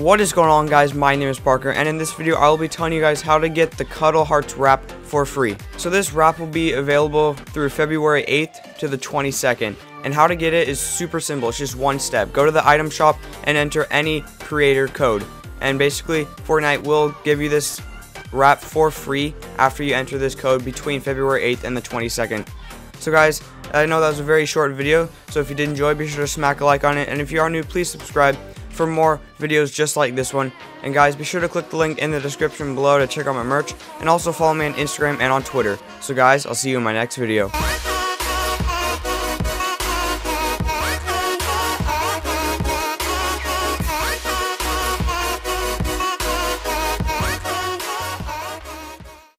What is going on guys, my name is Parker and in this video I will be telling you guys how to get the Cuddle Hearts wrap for free. So this wrap will be available through February 8th to the 22nd and how to get it is super simple, it's just one step. Go to the item shop and enter any creator code and basically Fortnite will give you this wrap for free after you enter this code between February 8th and the 22nd. So guys, I know that was a very short video, so if you did enjoy, be sure to smack a like on it, and if you are new, please subscribe for more videos just like this one. And guys, be sure to click the link in the description below to check out my merch, and also follow me on Instagram and on Twitter. So guys, I'll see you in my next video.